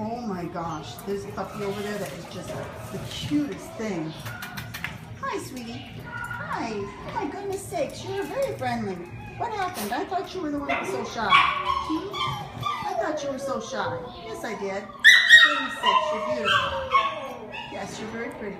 Oh my gosh, there's a puppy over there that is just the cutest thing. Hi, sweetie. Hi. Oh my goodness sakes, you're very friendly. What happened? I thought you were the one that was so shy. I thought you were so shy. Yes, I did. Goodness sakes, you're beautiful. Yes, you're very pretty.